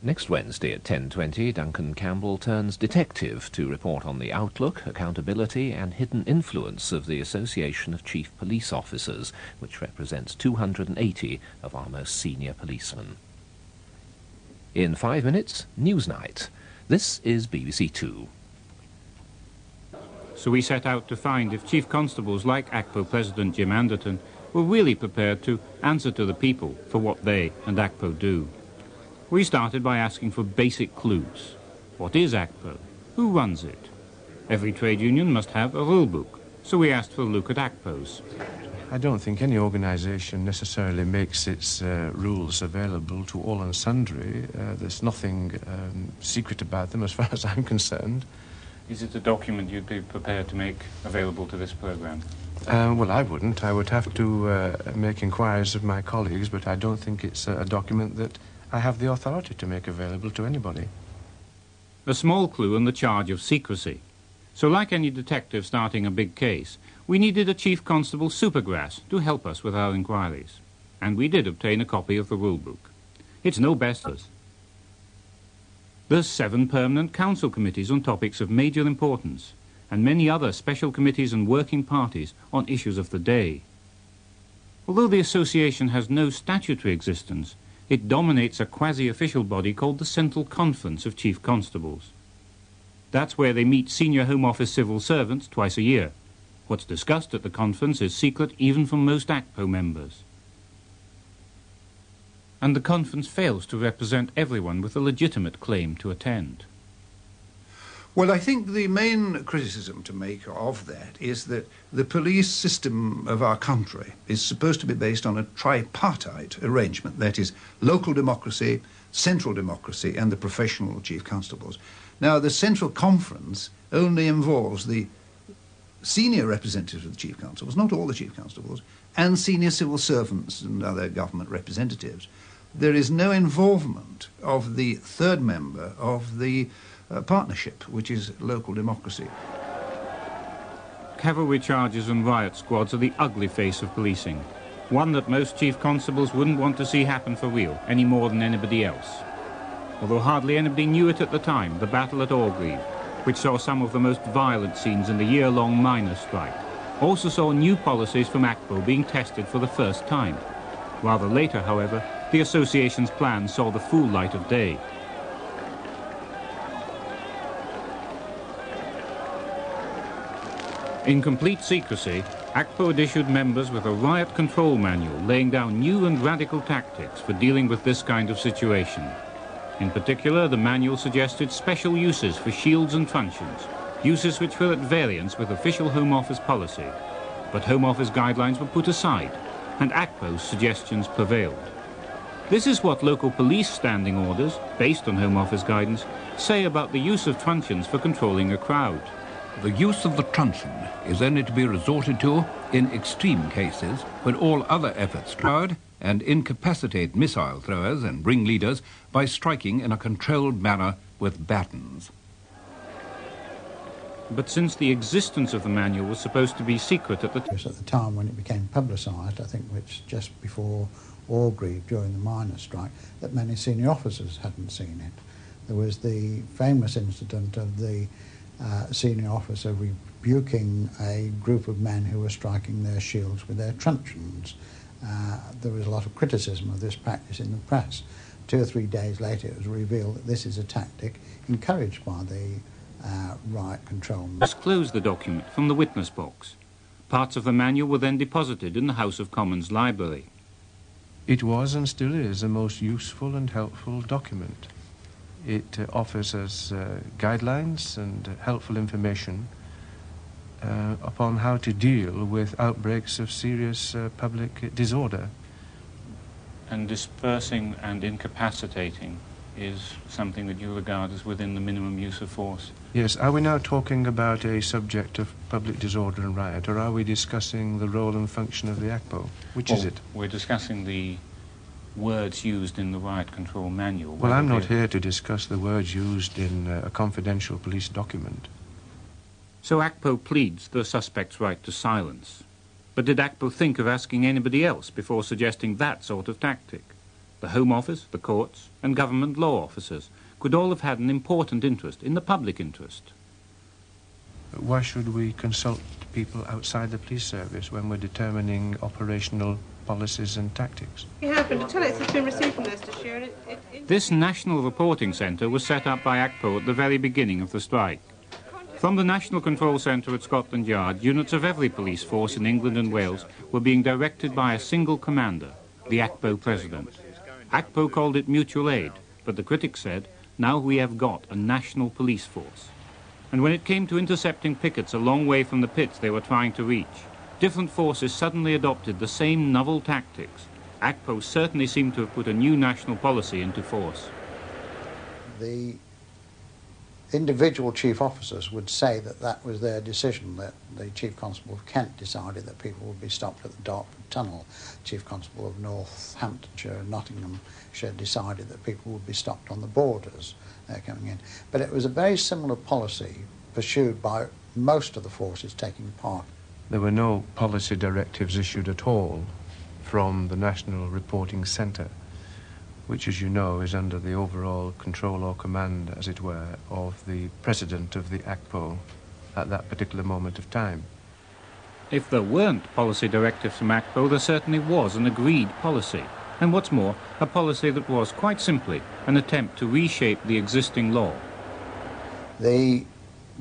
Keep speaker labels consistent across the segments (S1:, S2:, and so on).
S1: Next Wednesday at 10.20, Duncan Campbell turns detective to report on the outlook, accountability and hidden influence of the Association of Chief Police Officers, which represents 280 of our most senior policemen. In five minutes, Newsnight. This is BBC Two.
S2: So we set out to find if chief constables like ACPO President Jim Anderton were really prepared to answer to the people for what they and ACPO do. We started by asking for basic clues. What is ACPO? Who runs it? Every trade union must have a rule book, so we asked for a look at ACPO's.
S3: I don't think any organisation necessarily makes its uh, rules available to all and sundry. Uh, there's nothing um, secret about them as far as I'm concerned.
S2: Is it a document you'd be prepared to make available to this programme?
S3: Uh, well, I wouldn't. I would have to uh, make inquiries of my colleagues, but I don't think it's a document that I have the authority to make available to anybody.
S2: A small clue in the charge of secrecy. So like any detective starting a big case, we needed a Chief Constable Supergrass to help us with our inquiries. And we did obtain a copy of the rule book. It's no bestsellers. There's seven permanent council committees on topics of major importance, and many other special committees and working parties on issues of the day. Although the association has no statutory existence, it dominates a quasi-official body called the Central Conference of Chief Constables. That's where they meet senior Home Office civil servants twice a year. What's discussed at the conference is secret even from most ACPO members. And the conference fails to represent everyone with a legitimate claim to attend.
S4: Well, I think the main criticism to make of that is that the police system of our country is supposed to be based on a tripartite arrangement that is, local democracy, central democracy, and the professional chief constables. Now, the central conference only involves the senior representatives of the chief constables, not all the chief constables, and senior civil servants and other government representatives. There is no involvement of the third member of the uh, partnership, which is local democracy.
S2: Cavalry charges and riot squads are the ugly face of policing, one that most chief constables wouldn't want to see happen for real, any more than anybody else. Although hardly anybody knew it at the time, the battle at Orgreave, which saw some of the most violent scenes in the year-long miners' strike, also saw new policies from ACPO being tested for the first time. Rather later, however, the association's plan saw the full light of day. In complete secrecy, ACPO had issued members with a riot control manual laying down new and radical tactics for dealing with this kind of situation. In particular, the manual suggested special uses for shields and truncheons, uses which were at variance with official Home Office policy. But Home Office guidelines were put aside, and ACPO's suggestions prevailed. This is what local police standing orders, based on Home Office guidance, say about the use of truncheons for controlling a crowd.
S5: The use of the truncheon is only to be resorted to in extreme cases when all other efforts crowd and incapacitate missile throwers and ringleaders by striking in a controlled manner with batons.
S2: But since the existence of the manual was supposed to be secret at the,
S6: at the time when it became publicised, I think which just before Orgreave during the miners' strike, that many senior officers hadn't seen it. There was the famous incident of the uh, senior officer rebuking a group of men who were striking their shields with their truncheons. Uh, there was a lot of criticism of this practice in the press. Two or three days later, it was revealed that this is a tactic encouraged by the uh, riot control.
S2: Just close the document from the witness box. Parts of the manual were then deposited in the House of Commons library.
S3: It was and still is a most useful and helpful document. It uh, offers us uh, guidelines and uh, helpful information uh, upon how to deal with outbreaks of serious uh, public disorder.
S2: And dispersing and incapacitating is something that you regard as within the minimum use of force?
S3: Yes. Are we now talking about a subject of public disorder and riot, or are we discussing the role and function of the ACPO? Which
S2: well,
S3: is it?
S2: We're discussing the words used in the riot control manual.
S3: Well, I'm not here to discuss the words used in uh, a confidential police document.
S2: So ACPO pleads the suspect's right to silence. But did ACPO think of asking anybody else before suggesting that sort of tactic? The Home Office, the courts, and government law officers could all have had an important interest in the public interest.
S3: Why should we consult people outside the police service when we're determining operational policies and tactics?
S7: You happen to tell us it's been received from Leicestershire. And it, it, it,
S2: This National Reporting Centre was set up by ACPO at the very beginning of the strike. From the National Control Centre at Scotland Yard, units of every police force in England and Wales were being directed by a single commander, the ACPO president. ACPO called it mutual aid, but the critics said, now we have got a national police force. And when it came to intercepting pickets a long way from the pits they were trying to reach, different forces suddenly adopted the same novel tactics. ACPO certainly seemed to have put a new national policy into force.
S6: The individual chief officers would say that that was their decision, that the Chief Constable of Kent decided that people would be stopped at the Dartford Tunnel. Chief Constable of Northamptonshire and Nottinghamshire decided that people would be stopped on the borders uh, coming in. But it was a very similar policy pursued by most of the forces taking part.
S3: There were no policy directives issued at all from the National Reporting Centre, which, as you know, is under the overall control or command, as it were, of the president of the ACPO at that particular moment of time.
S2: If there weren't policy directives from ACPO, there certainly was an agreed policy. And what's more, a policy that was, quite simply, an attempt to reshape the existing law.
S6: The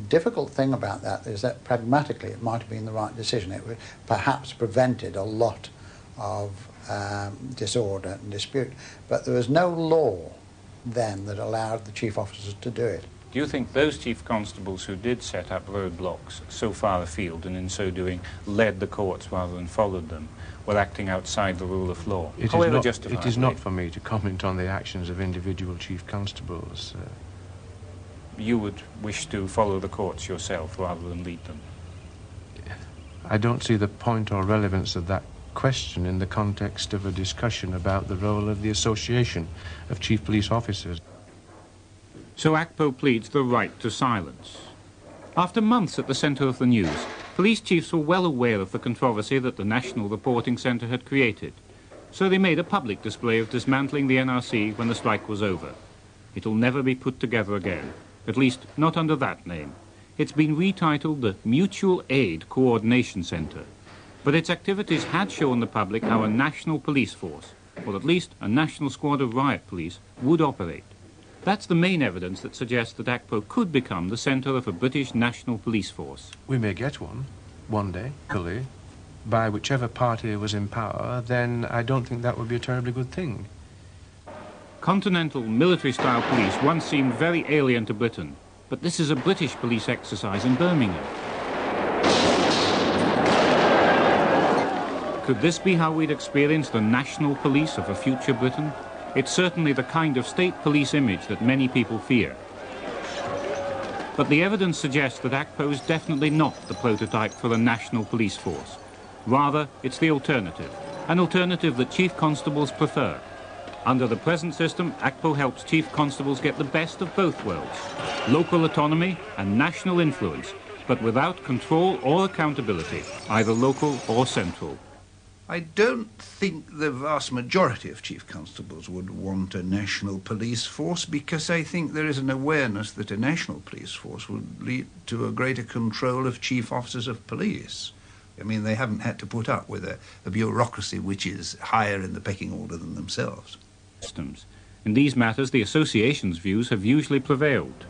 S6: difficult thing about that is that pragmatically it might have been the right decision. It would perhaps prevented a lot of um, disorder and dispute. But there was no law then that allowed the chief officers to do it.
S2: Do you think those chief constables who did set up roadblocks so far afield and in so doing led the courts rather than followed them were acting outside the rule of law?
S3: It is
S2: However
S3: not,
S2: justified.
S3: it is not for me to comment on the actions of individual chief constables. Uh,
S2: You would wish to follow the courts yourself rather than lead them.
S3: I don't see the point or relevance of that question in the context of a discussion about the role of the Association of Chief Police Officers.
S2: So ACPO pleads the right to silence. After months at the centre of the news, police chiefs were well aware of the controversy that the National Reporting Centre had created. So they made a public display of dismantling the NRC when the strike was over. It'll never be put together again, at least not under that name. It's been retitled the Mutual Aid Coordination Centre. But its activities had shown the public how a national police force, or at least a national squad of riot police, would operate. That's the main evidence that suggests that ACPO could become the centre of a British national police force.
S3: We may get one, one day, fully, by whichever party was in power, then I don't think that would be a terribly good thing.
S2: Continental military-style police once seemed very alien to Britain, but this is a British police exercise in Birmingham. Could this be how we'd experience the national police of a future Britain? It's certainly the kind of state police image that many people fear. But the evidence suggests that ACPO is definitely not the prototype for a national police force. Rather, it's the alternative, an alternative that chief constables prefer. Under the present system, ACPO helps chief constables get the best of both worlds, local autonomy and national influence, but without control or accountability, either local or central.
S4: I don't think the vast majority of chief constables would want a national police force because I think there is an awareness that a national police force would lead to a greater control of chief officers of police. I mean, they haven't had to put up with a, a bureaucracy which is higher in the pecking order than themselves.
S2: In these matters, the association's views have usually prevailed.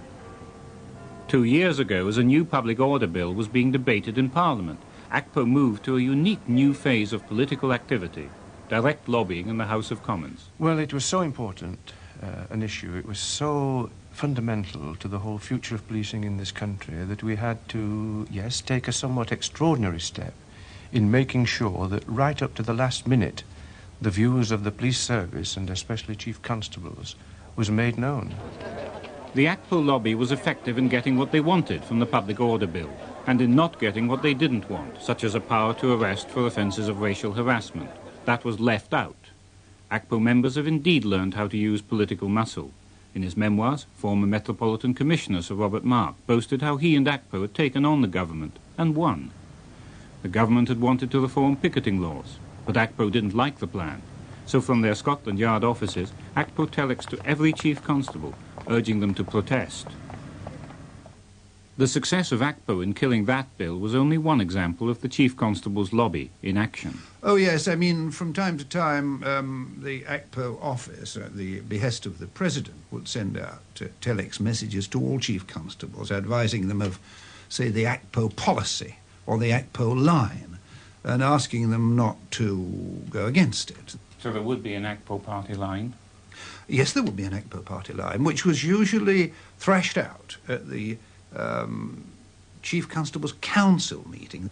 S2: Two years ago, as a new public order bill was being debated in Parliament, ACPO moved to a unique new phase of political activity, direct lobbying in the House of Commons.
S3: Well, it was so important uh, an issue, it was so fundamental to the whole future of policing in this country that we had to, yes, take a somewhat extraordinary step in making sure that right up to the last minute, the views of the police service and especially chief constables was made known.
S2: The ACPO lobby was effective in getting what they wanted from the public order bill and in not getting what they didn't want, such as a power to arrest for offences of racial harassment. That was left out. ACPO members have indeed learned how to use political muscle. In his memoirs, former Metropolitan Commissioner Sir Robert Mark boasted how he and ACPO had taken on the government and won. The government had wanted to reform picketing laws, but ACPO didn't like the plan. So from their Scotland Yard offices, ACPO telex to every chief constable, urging them to protest. The success of ACPO in killing that bill was only one example of the Chief Constable's lobby in action.
S4: Oh, yes. I mean, from time to time, um, the ACPO office, at the behest of the President, would send out uh, telex messages to all Chief Constables advising them of, say, the ACPO policy or the ACPO line and asking them not to go against it.
S2: So there would be an ACPO party line?
S4: Yes, there would be an ACPO party line, which was usually thrashed out at the um, Chief Constable's Council meeting.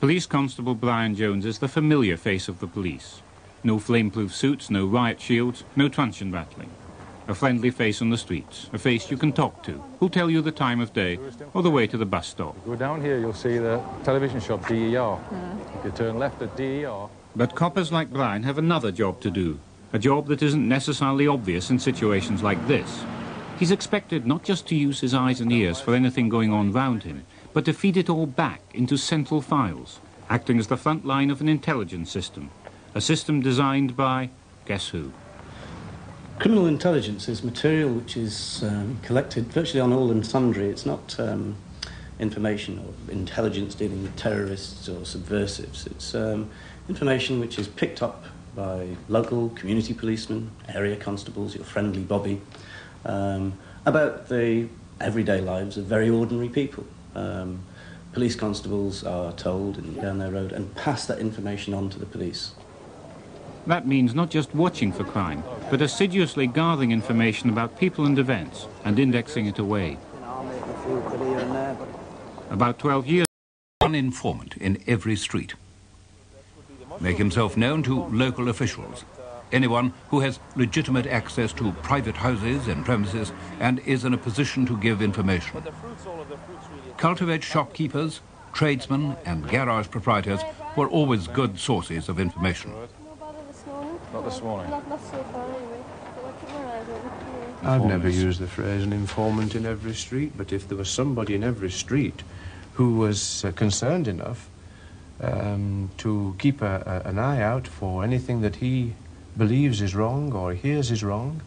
S2: Police Constable Brian Jones is the familiar face of the police. No flameproof suits, no riot shields, no truncheon battling. A friendly face on the streets, a face you can talk to, who'll tell you the time of day or the way to the bus stop.
S8: Go down here, you'll see the television shop, DER. If you turn left at DER...
S2: But coppers like Brian have another job to do, a job that isn't necessarily obvious in situations like this. He's expected not just to use his eyes and ears for anything going on round him, but to feed it all back into central files, acting as the front line of an intelligence system, a system designed by, guess who?
S9: Criminal intelligence is material which is um, collected virtually on all and sundry. It's not um, information or intelligence dealing with terrorists or subversives. It's um, information which is picked up by local community policemen, area constables, your friendly Bobby, um, about the everyday lives of very ordinary people. Um, police constables are told down their road and pass that information on to the police.
S2: That means not just watching for crime, but assiduously gathering information about people and events and indexing it away. About 12 years
S5: One informant in every street. Make himself known to local officials. Anyone who has legitimate access to private houses and premises and is in a position to give information. Cultivate shopkeepers, tradesmen and garage proprietors were always good sources of information.
S8: Not this morning.
S10: Not, not so far anyway. I keep my eyes open.
S3: I've never used the phrase an informant in every street, but if there was somebody in every street who was uh, concerned enough um, to keep a, a, an eye out for anything that he believes is wrong or hears is wrong,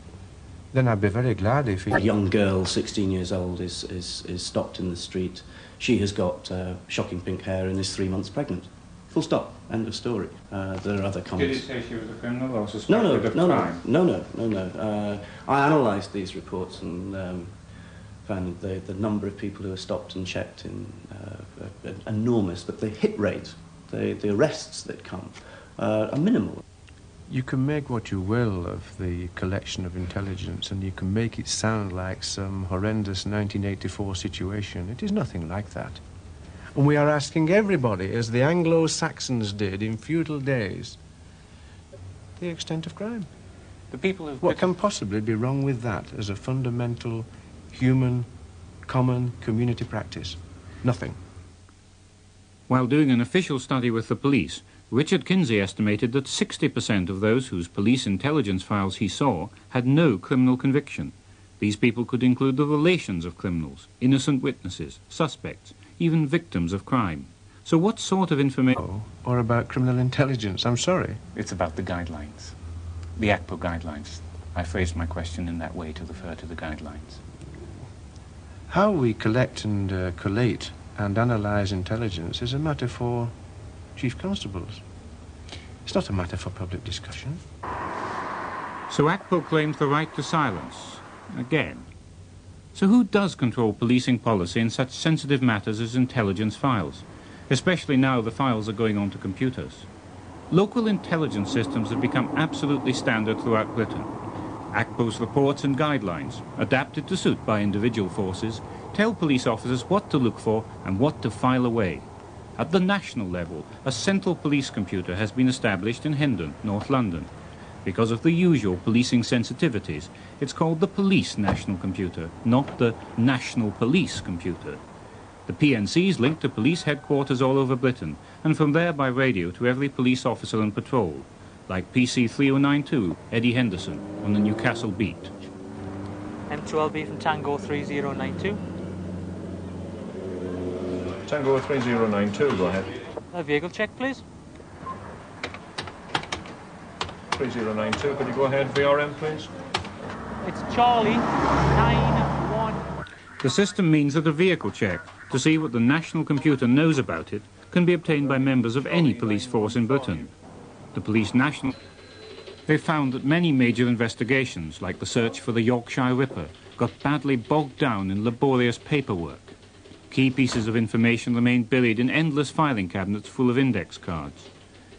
S3: then I'd be very glad if he.
S9: A young girl, 16 years old, is, is, is stopped in the street. She has got uh, shocking pink hair and is three months pregnant. Full stop. End of story. Uh, there are other comments.
S2: say she was a criminal or
S9: No, no, no, no, no, no, no, no. Uh, I analysed these reports and um, found that the, the number of people who are stopped and checked in uh, are- are enormous, but the hit rate, the, the arrests that come, uh, are minimal.
S3: You can make what you will of the collection of intelligence and you can make it sound like some horrendous 1984 situation. It is nothing like that. And we are asking everybody, as the Anglo Saxons did in feudal days, the extent of crime.
S2: The people who've
S3: What can possibly be wrong with that as a fundamental human, common community practice? Nothing.
S2: While doing an official study with the police, Richard Kinsey estimated that 60% of those whose police intelligence files he saw had no criminal conviction. These people could include the relations of criminals, innocent witnesses, suspects, even victims of crime. So what sort of information...
S3: Oh, or about criminal intelligence. I'm sorry.
S11: It's about the guidelines, the ACPO guidelines. I phrased my question in that way to refer to the guidelines.
S3: How we collect and uh, collate and analyse intelligence is a matter for chief constables. It's not a matter for public discussion.
S2: So ACPO claims the right to silence. Again. So who does control policing policy in such sensitive matters as intelligence files? Especially now the files are going onto computers. Local intelligence systems have become absolutely standard throughout Britain. ACPO's reports and guidelines, adapted to suit by individual forces, tell police officers what to look for and what to file away. At the national level, a central police computer has been established in Hendon, North London. Because of the usual policing sensitivities, it's called the Police National Computer, not the National Police Computer. The PNC is linked to police headquarters all over Britain, and from there by radio to every police officer on patrol, like PC 3092, Eddie Henderson, on the Newcastle beat.
S12: M12B from Tango 3092.
S8: Tango 3092, go ahead.
S12: A vehicle check, please.
S13: 3092. Could you go ahead, VRM, please?
S12: It's Charlie 91.
S2: The system means that a vehicle check to see what the national computer knows about it can be obtained by members of any police force in Britain. The Police National... They found that many major investigations, like the search for the Yorkshire Ripper, got badly bogged down in laborious paperwork. Key pieces of information remained buried in endless filing cabinets full of index cards.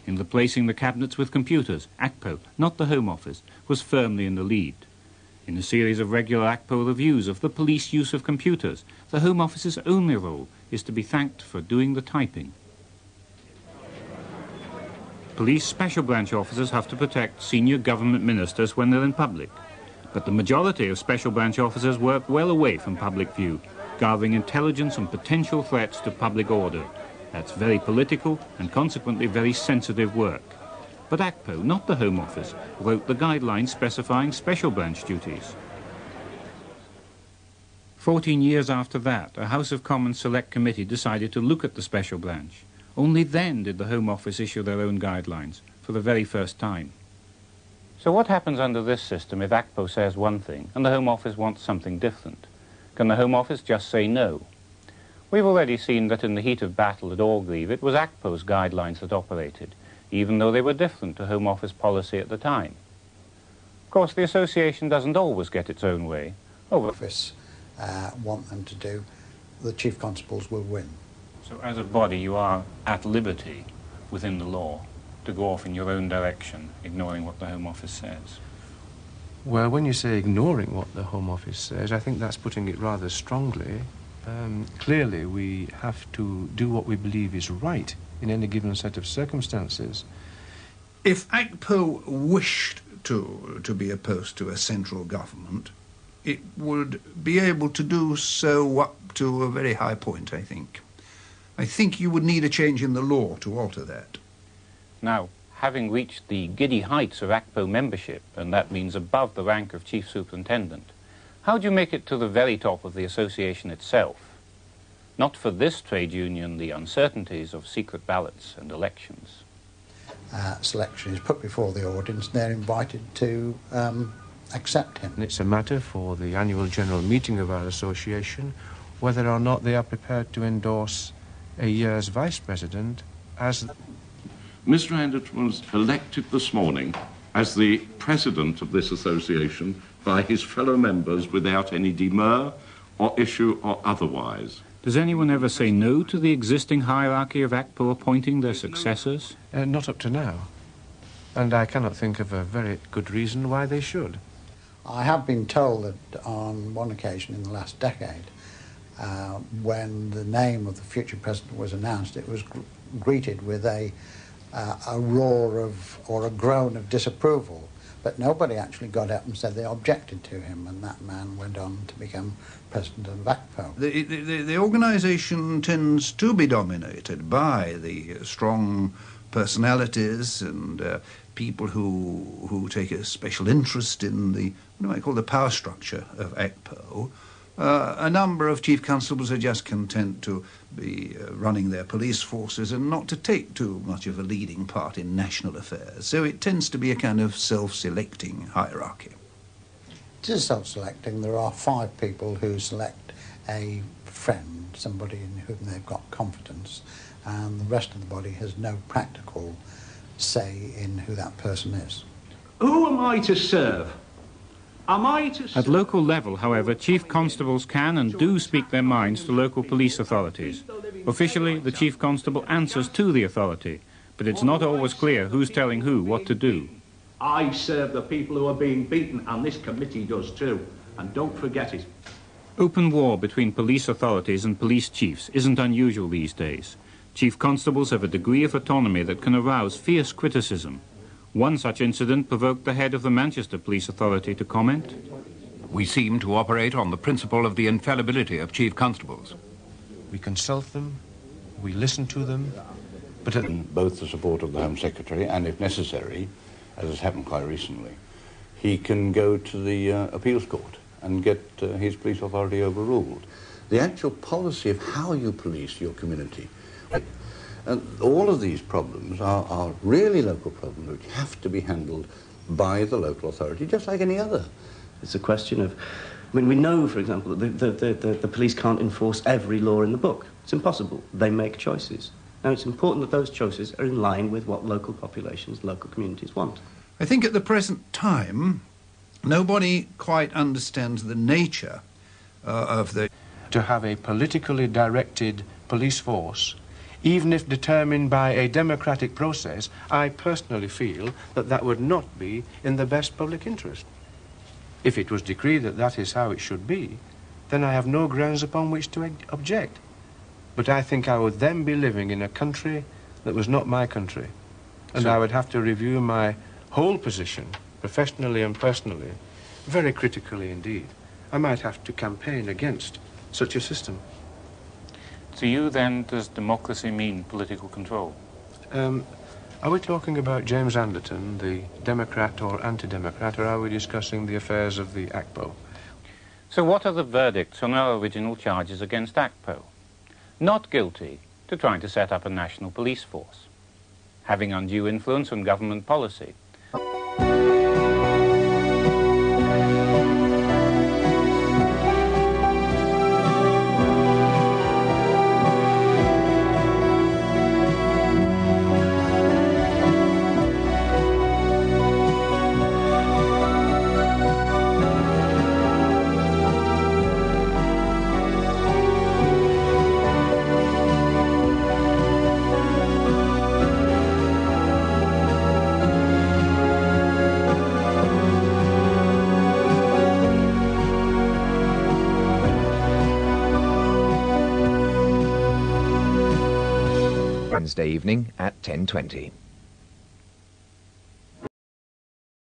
S2: In replacing the cabinets with computers, ACPO, not the Home Office, was firmly in the lead. In a series of regular ACPO reviews of the police use of computers, the Home Office's only role is to be thanked for doing the typing. Police special branch officers have to protect senior government ministers when they're in public, but the majority of special branch officers work well away from public view, gathering intelligence on potential threats to public order. That's very political and consequently very sensitive work. But ACPO, not the Home Office, wrote the guidelines specifying special branch duties. Fourteen years after that, a House of Commons Select Committee decided to look at the special branch. Only then did the Home Office issue their own guidelines, for the very first time.
S11: So what happens under this system if ACPO says one thing and the Home Office wants something different? Can the Home Office just say no? We've already seen that in the heat of battle at Orgreave, it was ACPO's guidelines that operated, even though they were different to Home Office policy at the time. Of course, the association doesn't always get its own way.
S6: Over office uh, want them to do, the chief constables will win.
S11: So as a body, you are at liberty within the law to go off in your own direction, ignoring what the Home Office says.
S3: Well, when you say ignoring what the Home Office says, I think that's putting it rather strongly. Um, clearly, we have to do what we believe is right in any given set of circumstances.
S4: If ACPO wished to, to be opposed to a central government, it would be able to do so up to a very high point, I think. I think you would need a change in the law to alter that.
S11: Now, having reached the giddy heights of ACPO membership, and that means above the rank of chief superintendent, how do you make it to the very top of the association itself? Not for this trade union the uncertainties of secret ballots and elections.
S6: Uh, selection is put before the audience, they're invited to um, accept him.
S3: It's a matter for the annual general meeting of our association whether or not they are prepared to endorse a year's vice president as
S14: Mr. Anderton was elected this morning as the president of this association by his fellow members without any demur or issue or otherwise.
S2: Does anyone ever say no to the existing hierarchy of ACPO appointing their successors?
S3: Uh, not up to now. And I cannot think of a very good reason why they should.
S6: I have been told that on one occasion in the last decade, uh, when the name of the future president was announced, it was gr greeted with a uh, a roar of or a groan of disapproval. But nobody actually got up and said they objected to him, and that man went on to become president of ACPO.
S4: The, the, the organisation tends to be dominated by the strong personalities and uh, people who, who take a special interest in the, what do I call the power structure of ACPO. Uh, a number of chief constables are just content to be uh, running their police forces and not to take too much of a leading part in national affairs. So it tends to be a kind of self-selecting hierarchy.
S6: It is self-selecting. There are five people who select a friend, somebody in whom they've got confidence, and the rest of the body has no practical say in who that person is.
S14: Who am I to serve? Am I to
S2: At local level, however, chief constables can and do speak their minds to local police authorities. Officially, the chief constable answers to the authority, but it's not always clear who's telling who what to do.
S14: I serve the people who are being beaten, and this committee does too. And don't forget it.
S2: Open war between police authorities and police chiefs isn't unusual these days. Chief constables have a degree of autonomy that can arouse fierce criticism. One such incident provoked the head of the Manchester Police Authority to comment.
S5: We seem to operate on the principle of the infallibility of chief constables.
S3: We consult them, we listen to them, but at
S15: both the support of the Home Secretary and, if necessary, as has happened quite recently, he can go to the uh, appeals court and get uh, his police authority overruled. The actual policy of how you police your community and all of these problems are, are really local problems which have to be handled by the local authority, just like any other.
S9: It's a question of, I mean, we know, for example, that the, the, the, the police can't enforce every law in the book. It's impossible. They make choices. Now, it's important that those choices are in line with what local populations, local communities want.
S4: I think at the present time, nobody quite understands the nature uh, of the.
S3: To have a politically directed police force, even if determined by a democratic process, I personally feel that that would not be in the best public interest. If it was decreed that that is how it should be, then I have no grounds upon which to object. But I think I would then be living in a country that was not my country. And
S16: So-
S3: I would have to review my whole position, professionally and personally, very critically indeed. I might have to campaign against such a system.
S2: To you, then, does democracy mean political control?
S3: Um, are we talking about James Anderton, the Democrat or anti-Democrat, or are we discussing the affairs of the ACPO?
S2: So what are the verdicts on our original charges against ACPO? Not guilty to trying to set up a national police force, having undue influence on government policy,
S17: Wednesday evening at 10.20.